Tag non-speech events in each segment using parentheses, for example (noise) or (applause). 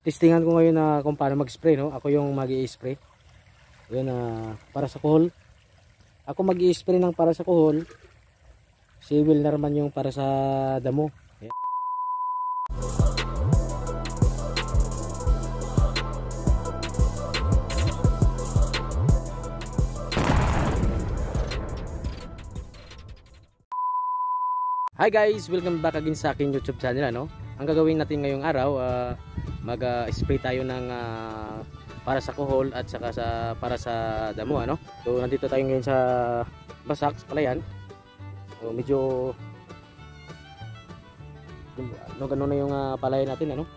Testingan ko ngayon na kung paano mag-spray, no? Ako yung mag spray Yan na para sa kuhol. Ako mag spray ng para sa kuhol. Si Will naman yung para sa damo. Hi guys! Welcome back again sa aking YouTube channel. Ano? Ang gagawin natin ngayong araw, uh, mag-spray uh, tayo ng uh, para sa kuhol at saka sa, para sa damo. Ano? So nandito tayo ngayon sa Basak, sa Palayan. So medyo ano gano'n na yung uh, palayan natin. Ano?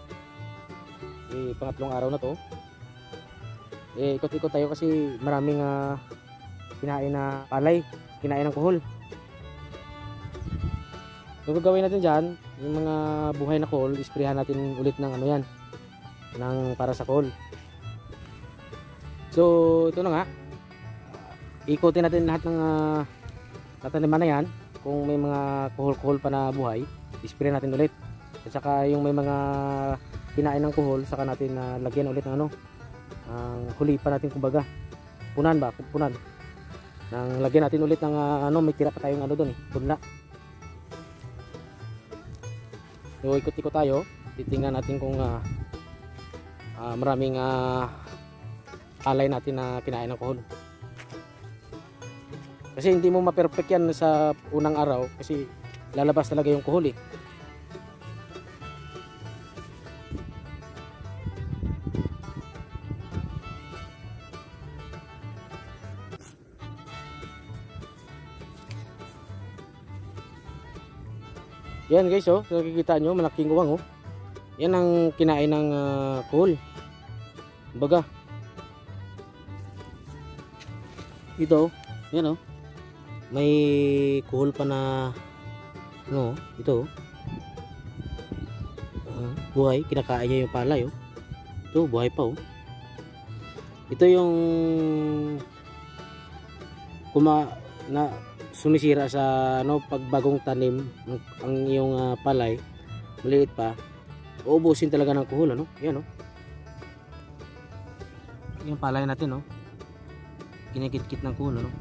Eh, pangatlong araw na to. Eh, ikot-ikot tayo kasi maraming uh, kinain na palay, kinain ng kuhol. Yung gagawin natin dyan, yung mga buhay na coal, isprehan natin ulit ng ano yan, ng para sa coal. So, ito na nga. Ikutin natin lahat ng uh, na yan. Kung may mga kuhol-kuhol pa na buhay, ispray natin ulit. At saka yung may mga kinain ng kuhol, saka natin uh, lagyan ulit ng ano, ang huli pa natin kumbaga. Punan ba? Punan. Nang lagyan natin ulit ng uh, ano, may tira pa tayong ano doon eh, punla. So ikot-ikot tayo. Titingnan natin kung uh, uh, maraming uh, alay natin na kinain ng kohon. Kasi hindi mo ma-perfect yan sa unang araw kasi lalabas talaga yung kuhol eh. Yan guys oh, nakikita nyo malaking uwang oh. Yan ang kinain ng uh, kuhol. Baga. Ito, oh. yan oh. May kuhol pa na ano, ito oh. Uh, buhay, kinakain niya yung palay oh. Ito, buhay pa oh. Ito yung kuma na sumisira sa ano pagbagong tanim ang, ang iyong uh, palay maliit pa uubusin talaga ng kuhol ano? Yan oh. Yung palay natin oh. Kinikit-kit ng kuhol ano?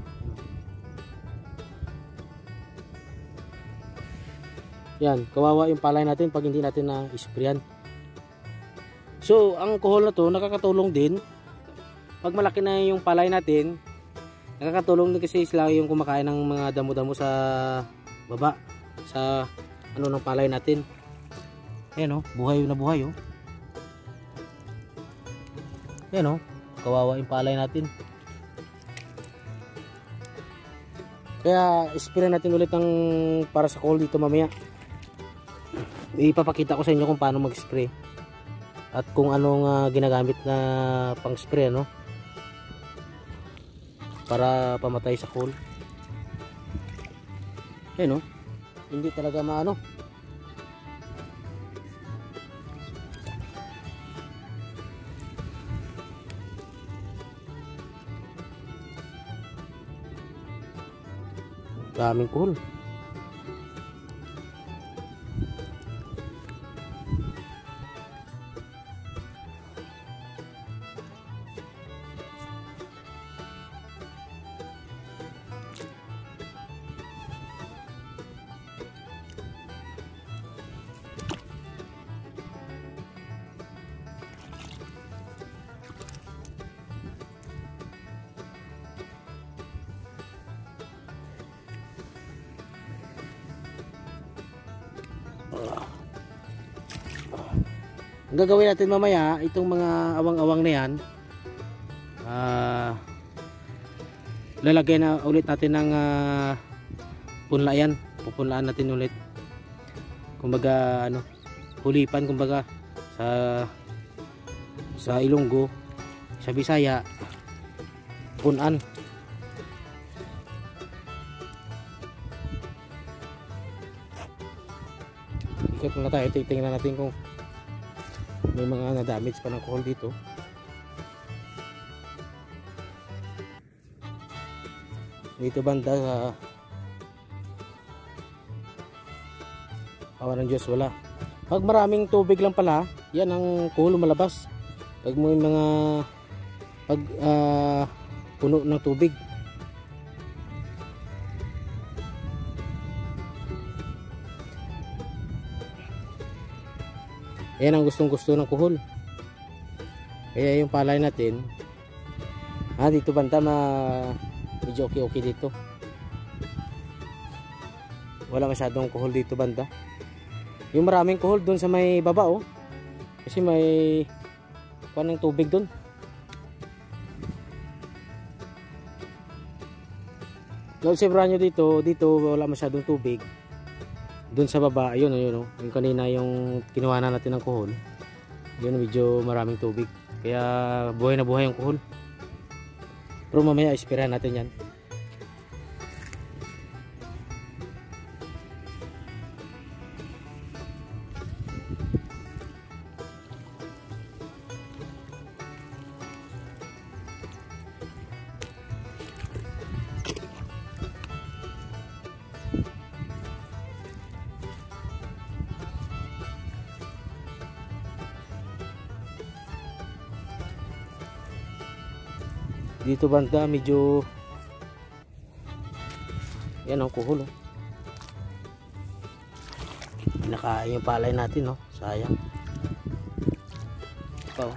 Yan kawawa yung palay natin pag hindi natin na isprayan so ang kuhol na to nakakatulong din pag malaki na yung palay natin nakakatulong din kasi sila yung kumakain ng mga damo-damo sa baba sa ano ng palay natin. Ayan o, oh, buhay na buhay o oh. ayan o, oh, kawawa yung palay natin. Kaya spray natin ulit ng para sa coal dito mamaya. Ipapakita ko sa inyo kung paano mag spray at kung anong uh, ginagamit na pang spray ano para pamatay sa coal. Ayun oh. Hindi talaga maano. Daming coal ang gagawin natin mamaya itong mga awang-awang na yan uh, lalagay na ulit natin ng uh, punla yan pupunlaan natin ulit. Kumbaga ano hulipan kumbaga sa sa Ilonggo sa Bisaya punan ikot muna tayo titingnan natin kung may mga na-damage pa ng coal dito. Dito banda sa awa ng Diyos wala. Pag maraming tubig lang pala yan ang kulo malabas pag may mga pag ah, puno ng tubig yan ang gustong gusto ng kuhol. Kaya yung palay natin ah dito banda ma medyo okay okay dito. Wala masyadong kuhol dito banda. Yung maraming kuhol doon sa may baba oh. Kasi may kuha ng tubig doon naobserbahan nyo dito dito wala masyadong tubig doon sa baba ayun ayun oh. yung kanina yung kinuha na natin ng kuhol yun medyo maraming tubig. Kaya buhay na buhay yung kuhol. Pero mamaya ispirahan natin yan dito banda medyo yan ang kuhol oh. nakain yung palay natin no sayang ito oh.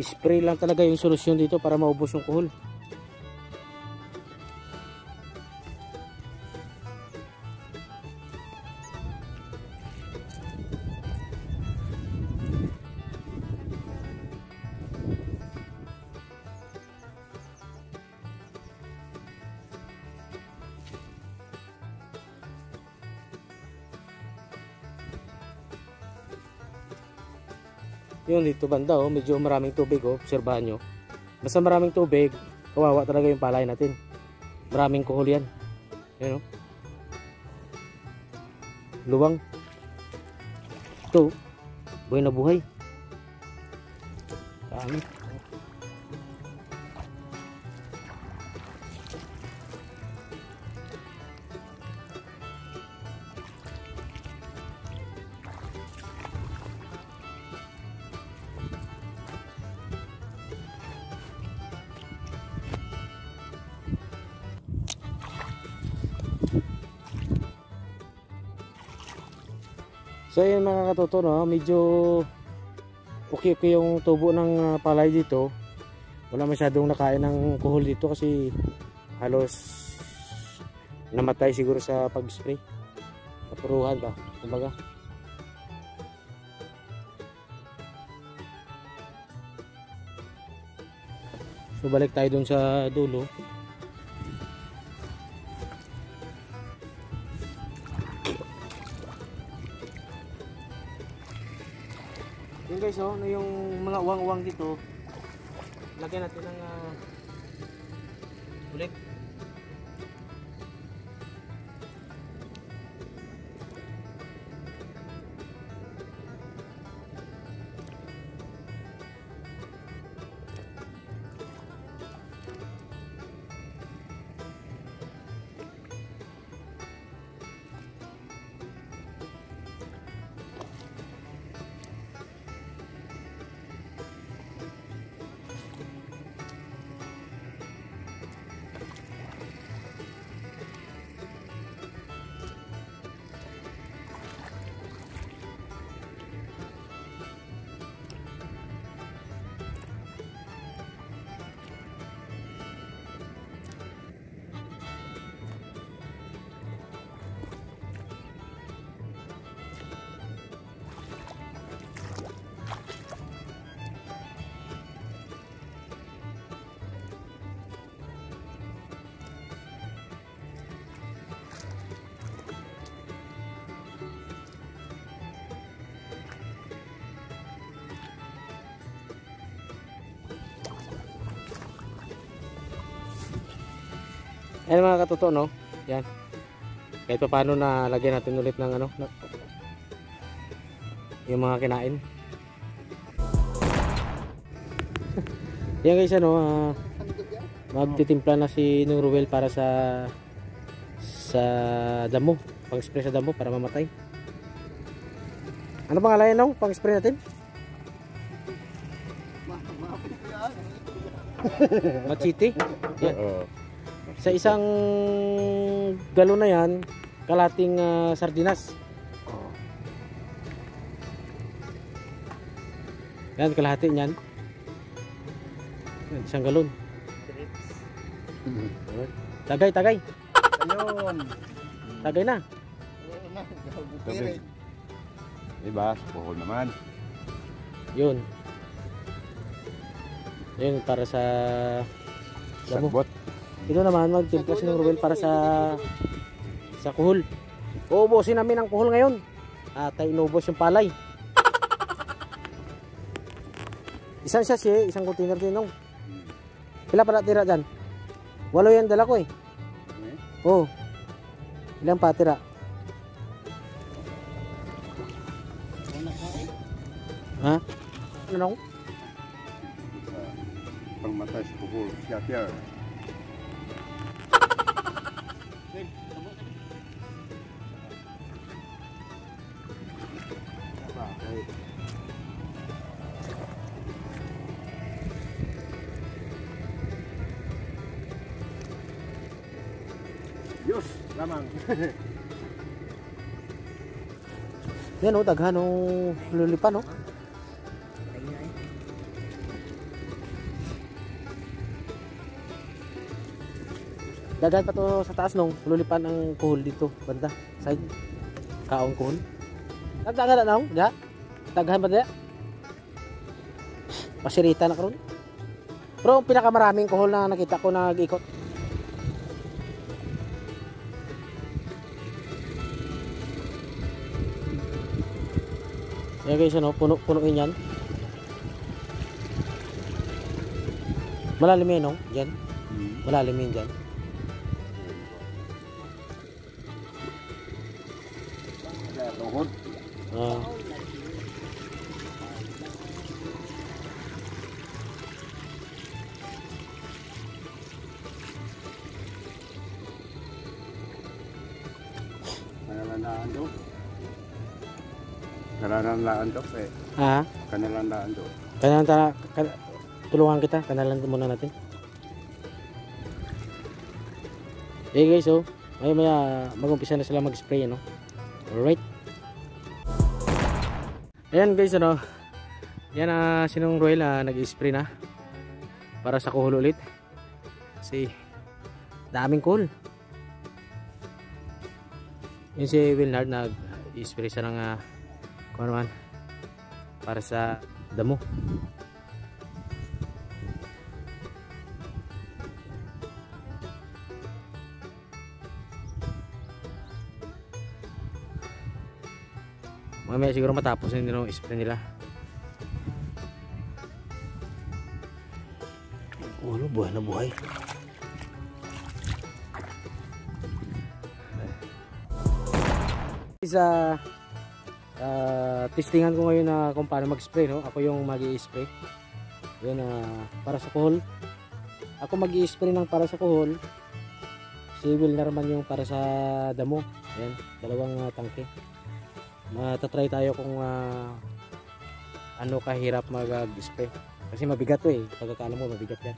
spray lang talaga yung solusyon dito para maubos yung kuhol dito banda oh, medyo maraming tubig oh, obserbahan nyo. Basta maraming tubig kawawa talaga yung palay natin. Maraming kuhol yan. Yun oh. luwang. Ito buhay na buhay. Dami So yun mga katoto no, medyo okay okay yung tubo ng ah, palay dito. Wala masyadong nakain ng kuhol dito kasi halos namatay siguro sa pag-spray. Napuruhan ba? Kumbaga. So balik tayo dun sa dulo. Guys, oh, ano yung mga uwang-uwang dito. Lagyan natin ng uh, Ayan mga katoto, no? Yan. Kahit pa paano na lagyan natin ulit ng ano, na, yung mga kinain. (laughs) Yan guys ano, ah, magtitimpla na si Nung Ruel para sa sa damo, pang-spray sa damo para mamatay. Ano pangalan nung pang-spray natin? (laughs) Machete. Yan. Oo. Sa isang galon na yan, kalating ah, sardinas. Yan, kalahati niyan. Yan, isang galon. Tagay, tagay. Ayun. Tagay na. Sabi. Diba? Buhol naman. Yun. Yun, para sa... Sagbot. Ito naman, magtimpla si ng Ruel para sa sa kuhol. Uubusin namin ang kuhol ngayon. At ay inubos yung palay. Isang sachet, isang container din nung. Pila pala tira dyan? Walo yan dala ko eh. Oo. Oh. Ilang pa tira? Ha? Ano nung? Sa pangmatay sa buhol. Siya (laughs) Yan o, daghan o lulipan o. Daghan pa to sa taas nung lulipan ang kuhol dito, banda, side. Kaong kuhol. Dagdagan na nung, da? Daghan ba da? Pasirita na karon. Pero ang pinakamaraming kuhol na nakita ko na nag-ikot. Yan guys, ano, puno, punuin yan. Malalim yan, no? Diyan. Malalim yan dyan. Kaya tuhod. Ah. Kanalandaan do. Kanalandaan do. Eh. ah, Kanalandaan do. kaya ta, ka- tulungan kita, kanalan muna natin. Eh guys, oh, maya maya mag-umpisa na sila mag-spray, ano? Alright. Ayan guys, ano, yan ah, sinong Royal ah, nag-spray na para sa kuhol ulit. Kasi, daming kuhol. Yun si Wilnard nag-spray siya ng uh, kung ano para sa damo. Mamaya siguro matapos na yung spray nila. Ulo, buhay na buhay. Sa uh, testingan ko ngayon na kung paano mag-spray, no? Ako yung mag-i-spray. Yan ah, para sa kuhol. Ako mag-i-spray ng para sa kuhol. Si Will naman yung para sa damo. Ayan, dalawang ah, tangke. Matatry tayo kung ah, ano kahirap mag-spray. Kasi mabigat to eh. Pagkakala mo mabigat yan.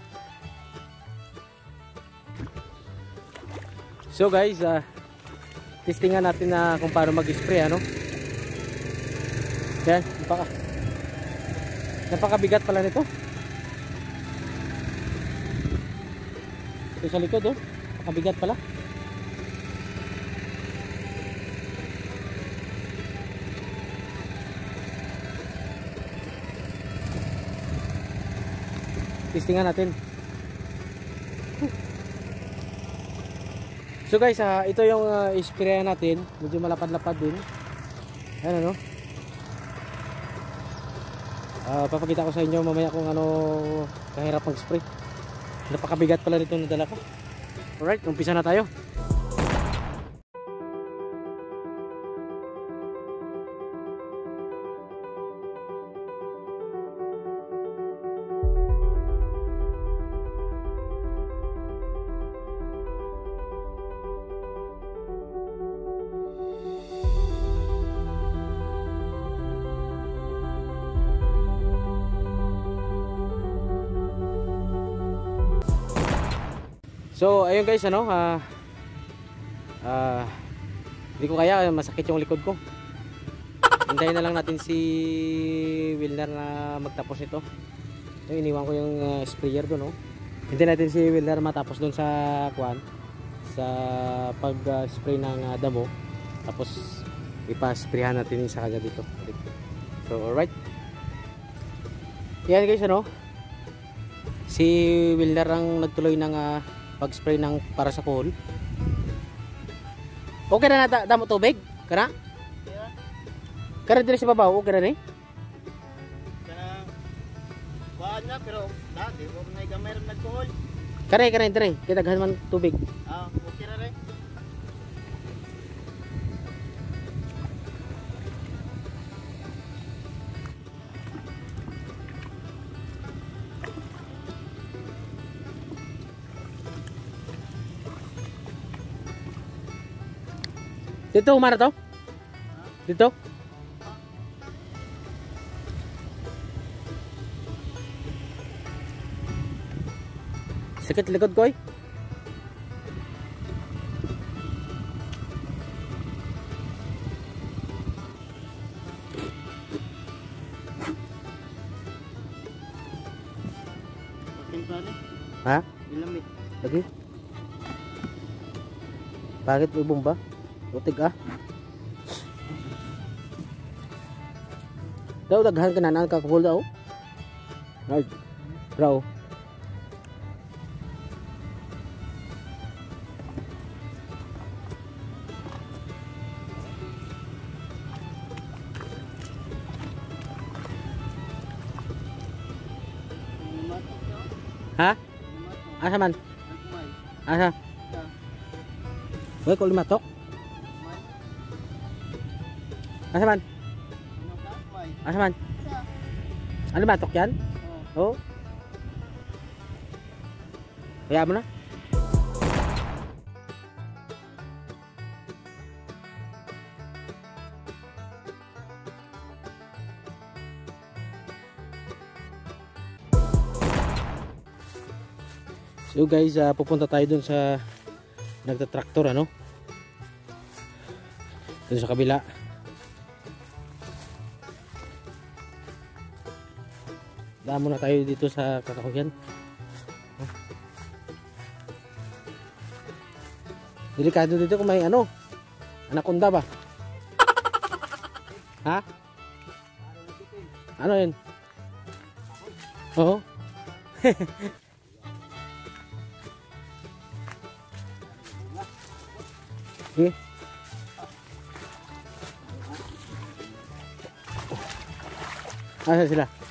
So guys, ah, testingan natin na kung paano mag-spray ano. Yan, napaka napakabigat pala nito. Ito sa likod oh. Napakabigat pala. Testingan natin. So guys, ah, ito yung uh, sprayan natin. Medyo malapad-lapad din. Ayan ano. Ah, papakita ko sa inyo mamaya kung ano kahirap mag-spray. Napakabigat pala nito na dala ko. Alright, umpisa na tayo. So, ayun guys, ano, ah, ah, hindi ko kaya, masakit yung likod ko. Hintayin na lang natin si Wilner na magtapos nito. So, iniwan ko yung ah, sprayer doon, no. Hintayin natin si Wilner matapos doon sa kuan sa pag-spray ng ah, damo. Tapos ipa-sprayhan natin sa kanya dito. So, alright. Yan guys, ano. Si Wilner ang nagtuloy ng ah, pag-spray ng para sa kuhol. Okay na na damo tubig? Kana? Kana diri sa babaw, okay na ni? Kana kuhaan na pero dati wag na gamay rin nagkuhol. Kare kare diri, kita daghan man tubig. Ah, okay Dito umara to? Dito? Sakit likod ko eh. Ha? Ilamit. Lagi? Bakit may bomba? Utig ah. Daw daghan ka na nang kakul daw. Ay. Raw. Lumatok ka. Ha? Lumatok. Asa man? Nagmay. Asa? Ka. Wala ko limatok. Asa man? Asa man? Ano limatok yan? Oh. Oo. Kaya mo na. So guys, ah, pupunta tayo dun sa nagtatraktor ano. Dun sa kabila. Damo na tayo dito sa kakahuyan. Delikado dito kung may ano. Anaconda ba? (laughs) ha? Ano yun? Oo. (laughs) Sige. Asa sila?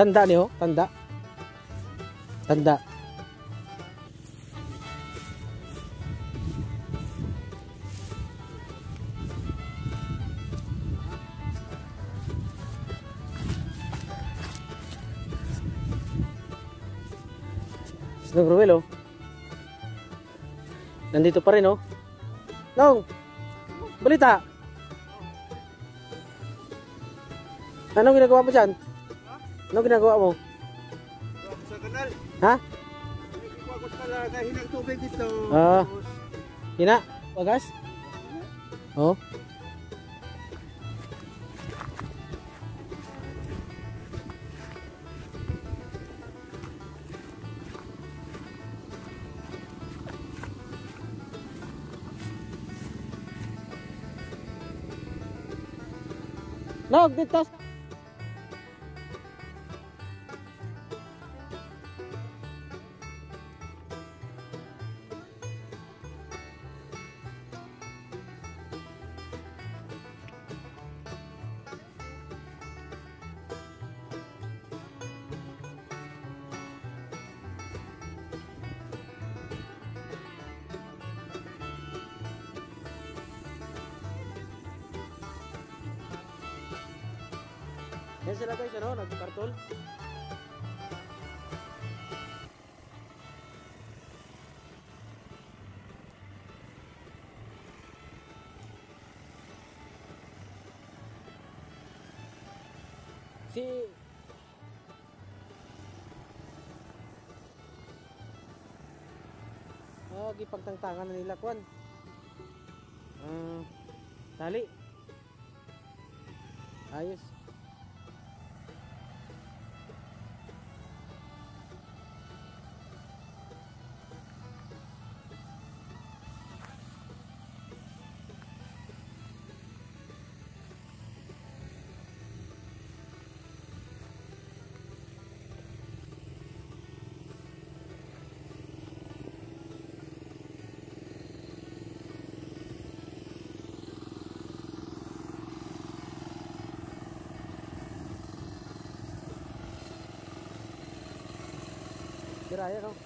Tanda niyo, tanda. Tanda. Sinong Ruel oh. Nandito pa rin oh. Nong! Balita! Anong ginagawa mo dyan? Ano ginagawa mo? Sa kanal. Ha? Pagod pala, kahinang tubig ito. Oo. Hina? Wagas? Oo. Oh. Log, no, dito. Yan sila guys, ano, nagkartol. Si Oh, gipagtangtangan na nila kwan. Ah, tali. Ayos. Diraya no?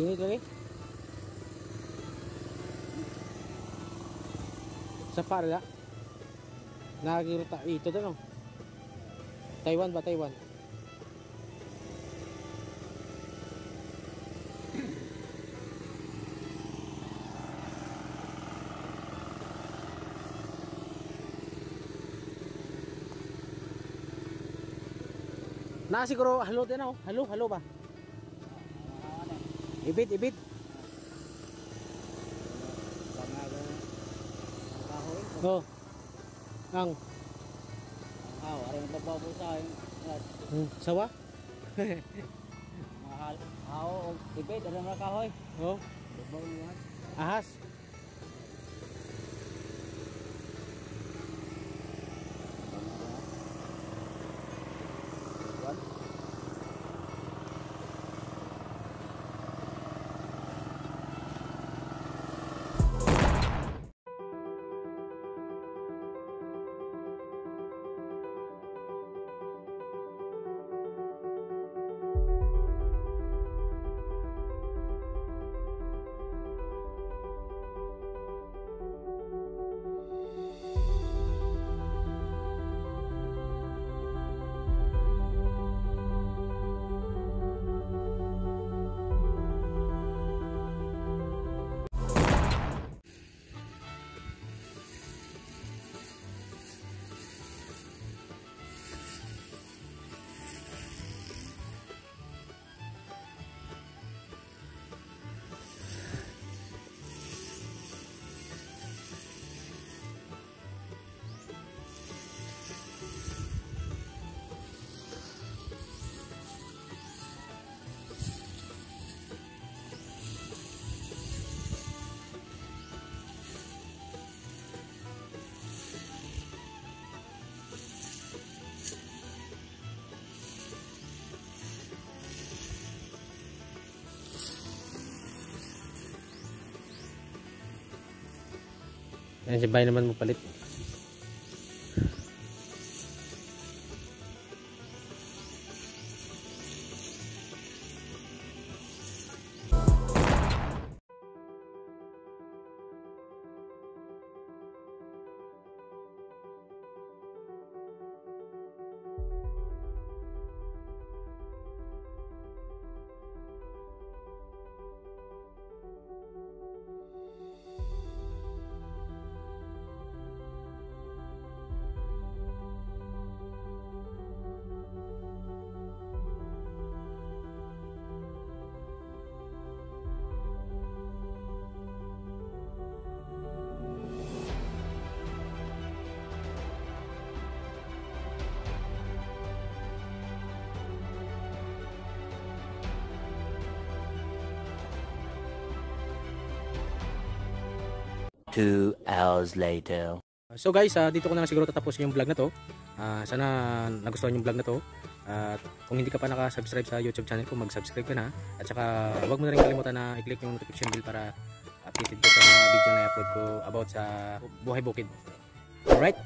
Init lagi. Sa parla. Nakakirita ito daw. no? Taiwan ba Taiwan? Na siguro halo din ako. Halo, halo ba? Ibit, ibit. Pangalan ang kahoy. Oh. Ang Aw, aring babaw sa akin. hmm, sawa? (laughs) Mahal. Aw, ibig aring mga kahoy. Oh, Babaw ahas. Yan si Bay naman mo Two hours later. So guys, ah, dito ko na lang siguro tatapusin yung vlog na to. Ah, sana nagustuhan yung vlog na to. At kung hindi ka pa naka-subscribe sa YouTube channel ko, mag-subscribe ka na. At saka huwag mo na rin kalimutan na i-click yung notification bell para updated ka sa mga video na i-upload ko about sa buhay bukid. Alright?